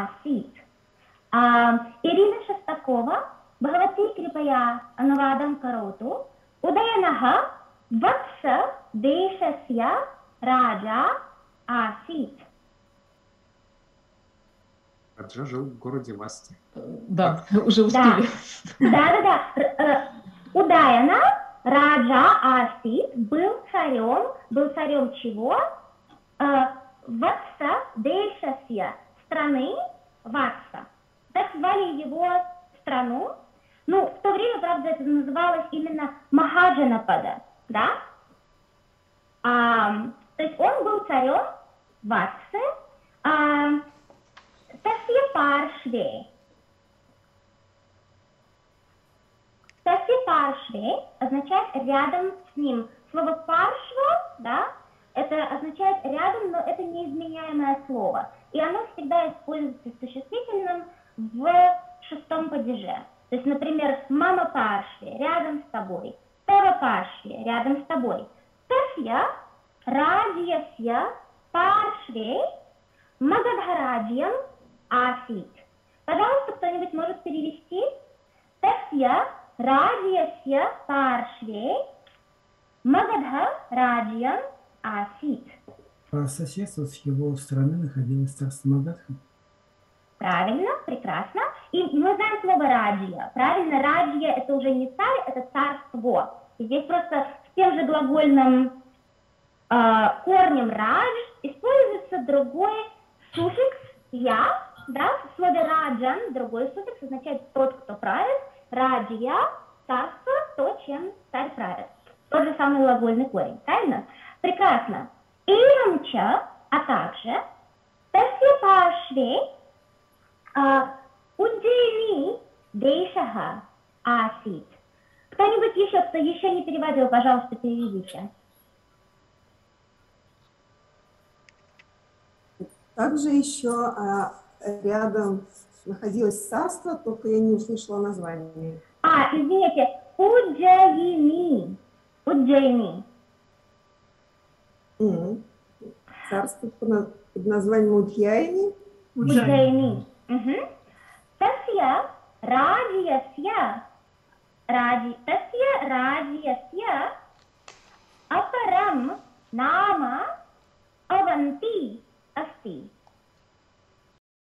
आसीत् इरिना शस्तकोवा भवती कृपया अनुवादं करोतु उदयनः वत्स देशस्य राजा आसीत् Раджа жил в городе Васти. Да, уже успели. Да-да-да. Удаяна Раджа Асит был царем, был царем чего? Ватса Дешасья, страны Ватса. Так звали его страну. Ну, в то время, правда, это называлось именно Махаджанапада, да? А, то есть он был царем Ватсы. А, Тасья Паршве. Тасья Паршве означает рядом с ним. Слово паршва, да, это означает рядом, неизменяемое слово. И оно всегда используется существительным в шестом падеже. То есть, например, мама паршви рядом с тобой, Тора паршви рядом с тобой. Тасья радьясья паршве магадхараджьям асит. Пожалуйста, кто-нибудь может перевести? Тасья радьясья паршве магадха раджьям асит. По соседству с его страны находилось царство Магадха. Правильно, прекрасно. И мы знаем слово раджья. Правильно, раджья это уже не царь, это царство. И здесь просто с тем же глагольным э, корнем радж используется другой суффикс я, да, в слове раджан другой суффикс означает тот, кто правит, раджья, царство, то, чем царь правит. Тот же самый глагольный корень, правильно? Прекрасно. Эвамча, а также Тасья Пашве Уджейни Дейшаха Асит. Кто-нибудь еще, кто еще не переводил, пожалуйста, переведите. Также еще а, рядом находилось царство, только я не услышала название. А, извините, Уджайни. Уджайни. М царство под названием Удьяйни. Удьяйни. Тасья радиясья. Ради, тасья радиясья. Апарам нама аванти асти.